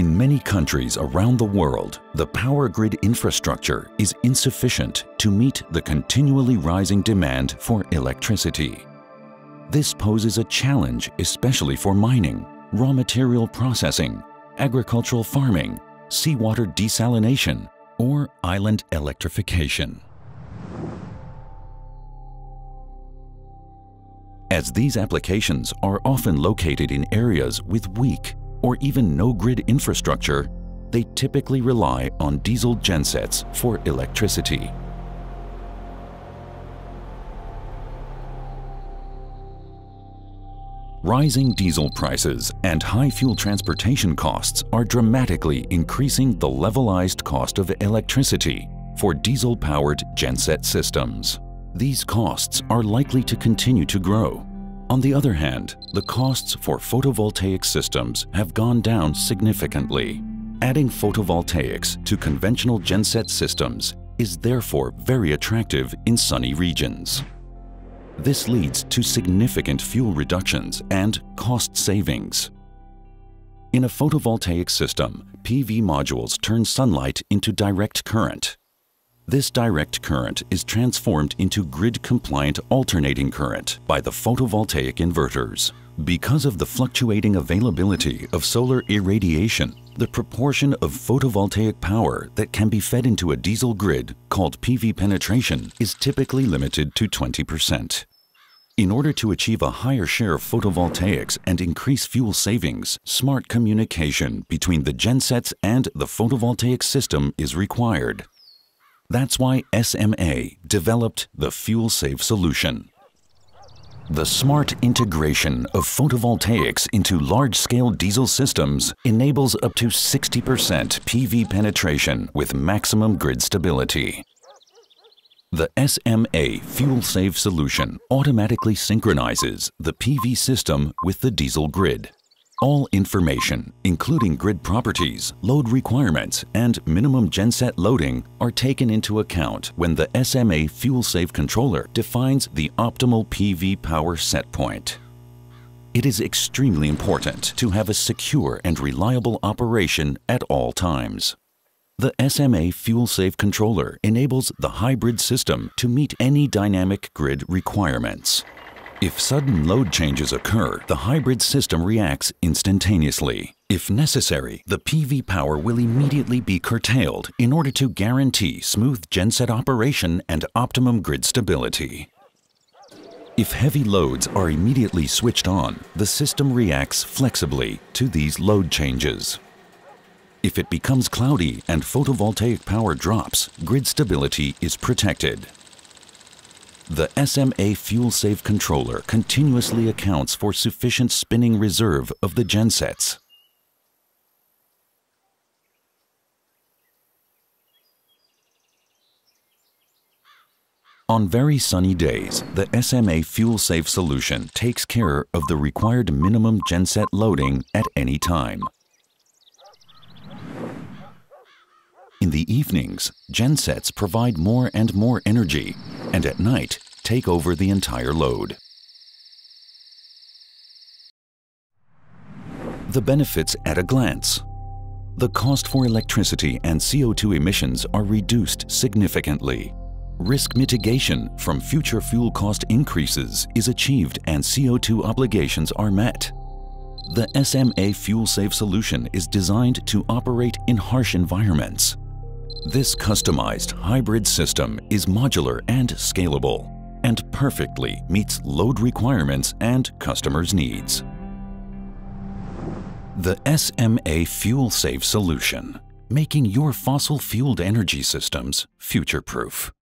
In many countries around the world, the power grid infrastructure is insufficient to meet the continually rising demand for electricity. This poses a challenge especially for mining, raw material processing, agricultural farming, seawater desalination, or island electrification. As these applications are often located in areas with weak or even no grid infrastructure, they typically rely on diesel gensets for electricity. Rising diesel prices and high fuel transportation costs are dramatically increasing the levelized cost of electricity for diesel-powered genset systems. These costs are likely to continue to grow. On the other hand, the costs for photovoltaic systems have gone down significantly. Adding photovoltaics to conventional genset systems is therefore very attractive in sunny regions. This leads to significant fuel reductions and cost savings. In a photovoltaic system, PV modules turn sunlight into direct current. This direct current is transformed into grid-compliant alternating current by the photovoltaic inverters. Because of the fluctuating availability of solar irradiation, the proportion of photovoltaic power that can be fed into a diesel grid, called PV penetration, is typically limited to 20%. In order to achieve a higher share of photovoltaics and increase fuel savings, smart communication between the gensets and the photovoltaic system is required. That's why SMA developed the Fuel Save solution. The smart integration of photovoltaics into large-scale diesel systems enables up to 60% PV penetration with maximum grid stability. The SMA Fuel Save solution automatically synchronizes the PV system with the diesel grid. All information, including grid properties, load requirements, and minimum genset loading are taken into account when the SMA Fuel Save controller defines the optimal PV power set point. It is extremely important to have a secure and reliable operation at all times. The SMA Fuel Save controller enables the hybrid system to meet any dynamic grid requirements. If sudden load changes occur, the hybrid system reacts instantaneously. If necessary, the PV power will immediately be curtailed in order to guarantee smooth genset operation and optimum grid stability. If heavy loads are immediately switched on, the system reacts flexibly to these load changes. If it becomes cloudy and photovoltaic power drops, grid stability is protected. The SMA Fuel Save controller continuously accounts for sufficient spinning reserve of the gensets. On very sunny days, the SMA Fuel Save solution takes care of the required minimum genset loading at any time. In the evenings, gensets provide more and more energy, and at night, take over the entire load. The benefits at a glance. The cost for electricity and CO2 emissions are reduced significantly. Risk mitigation from future fuel cost increases is achieved and CO2 obligations are met. The SMA Fuel Save solution is designed to operate in harsh environments. This customized hybrid system is modular and scalable and perfectly meets load requirements and customers' needs. The SMA Fuel Save solution, making your fossil-fueled energy systems future-proof.